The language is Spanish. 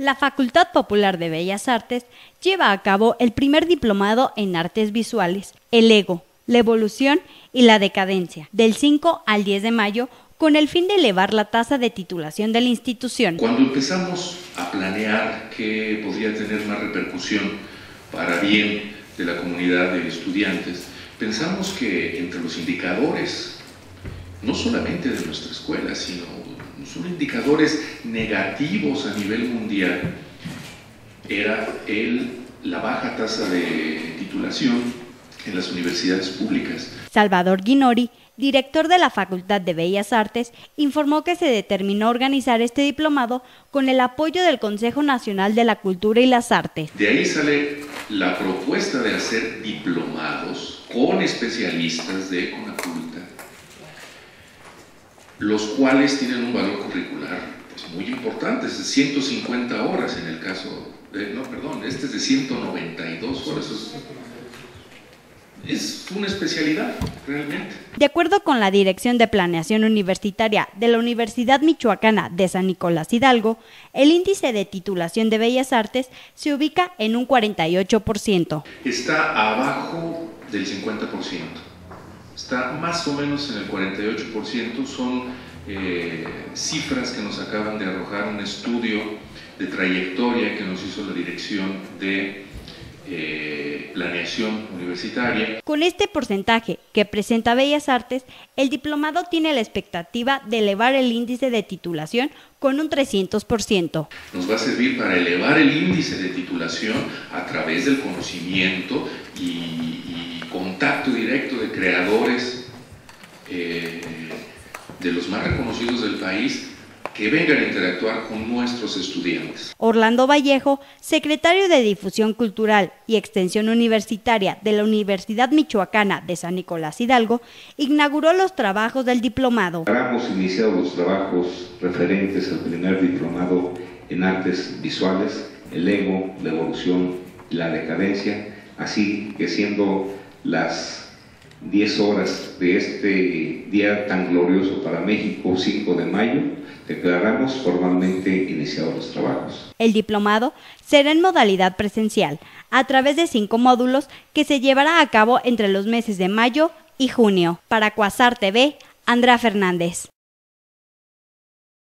La Facultad Popular de Bellas Artes lleva a cabo el primer diplomado en artes visuales, el ego, la evolución y la decadencia, del 5 al 10 de mayo, con el fin de elevar la tasa de titulación de la institución. Cuando empezamos a planear qué podría tener más repercusión para bien de la comunidad de estudiantes, pensamos que entre los indicadores, no solamente de nuestra escuela, sino son indicadores negativos a nivel mundial, era el, la baja tasa de titulación en las universidades públicas. Salvador Guinori, director de la Facultad de Bellas Artes, informó que se determinó organizar este diplomado con el apoyo del Consejo Nacional de la Cultura y las Artes. De ahí sale la propuesta de hacer diplomados con especialistas de Conaculta los cuales tienen un valor curricular pues, muy importante, es de 150 horas en el caso, de, no, perdón, este es de 192 horas. Es, una especialidad, realmente. De acuerdo con la Dirección de Planeación Universitaria de la Universidad Michoacana de San Nicolás Hidalgo, el índice de titulación de Bellas Artes se ubica en un 48%. Está abajo del 50% está más o menos en el 48%, son eh, cifras que nos acaban de arrojar un estudio de trayectoria que nos hizo la Dirección de eh, Planeación Universitaria. Con este porcentaje que presenta Bellas Artes, el diplomado tiene la expectativa de elevar el índice de titulación con un 300%. Nos va a servir para elevar el índice de titulación a través del conocimiento y contacto directo de creadores eh, de los más reconocidos del país que vengan a interactuar con nuestros estudiantes. Orlando Vallejo, secretario de Difusión Cultural y Extensión Universitaria de la Universidad Michoacana de San Nicolás Hidalgo, inauguró los trabajos del diplomado. Hemos iniciado los trabajos referentes al primer diplomado en artes visuales, el ego, la evolución y la decadencia, así que siendo las 10 horas de este día tan glorioso para México, 5 de mayo, declaramos formalmente iniciados los trabajos. El diplomado será en modalidad presencial, a través de cinco módulos que se llevará a cabo entre los meses de mayo y junio. Para Cuasar TV, Andrea Fernández.